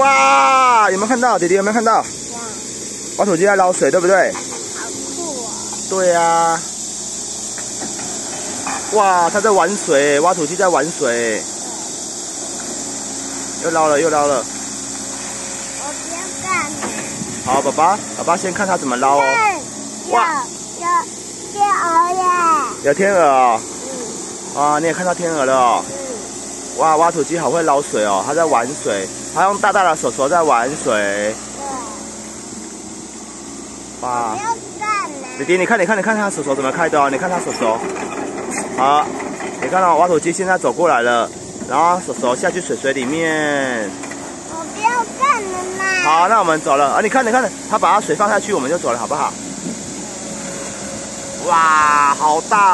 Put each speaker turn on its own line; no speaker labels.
哇，有没有看到？弟弟有没有看到？挖土机在捞水，对不对？
好酷哦！
对呀。哇，他在玩水，挖土机在玩水。又捞了，又捞了。
我不要干了。
好，爸爸，爸爸先看他怎么捞哦。
哇，有天鹅耶！
有天鹅哦。
嗯。
啊，你也看到天鹅了哦。
嗯。
哇，挖土机好会捞水哦，它在玩水，它用大大的手手在玩水。哇。弟弟，你看，你看，你看它手手怎么开的哦？你看它手手。好，你看到挖土机现在走过来了，然后手手下去水水里面。
我不要干了嘛。
好，那我们走了啊！你看，你看，它把他水放下去，我们就走了，好不好？哇，好大哦！